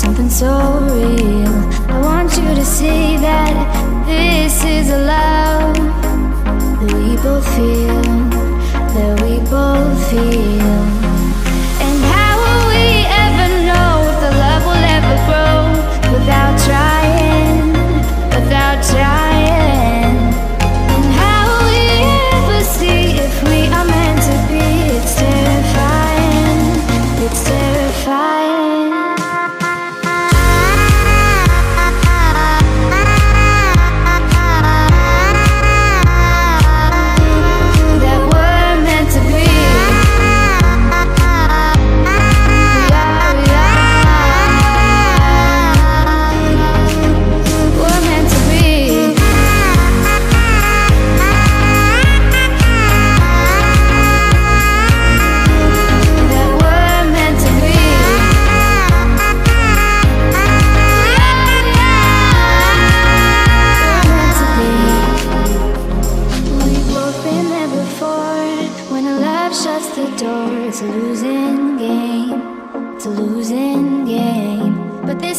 something so real. I want you to see that this is a love that we both feel, that we both feel.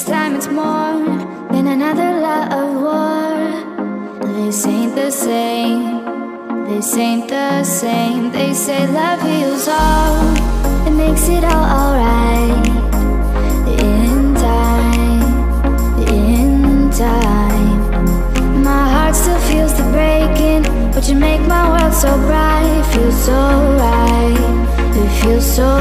This time it's more than another love war. This ain't the same. This ain't the same. They say love heals all. It makes it all alright. In time. In time. My heart still feels the breaking, but you make my world so bright. Feels so right, it feels so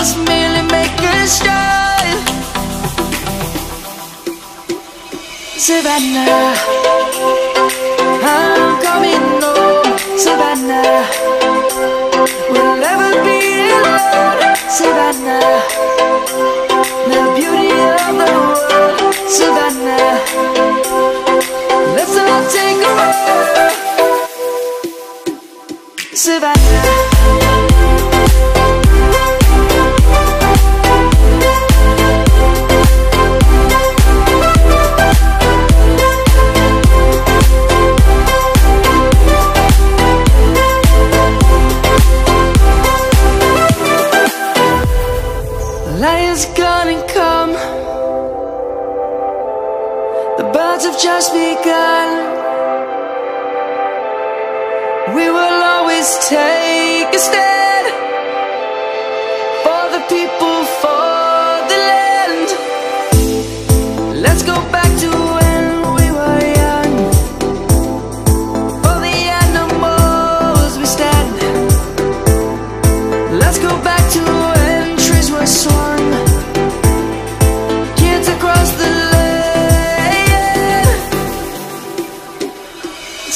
Merely make a start. Savannah, I'm coming home. Savannah, gone and come. The birds have just begun. We will always take a stand for the people, for the land. Let's go back to when we were young. For the animals we stand. Let's go back to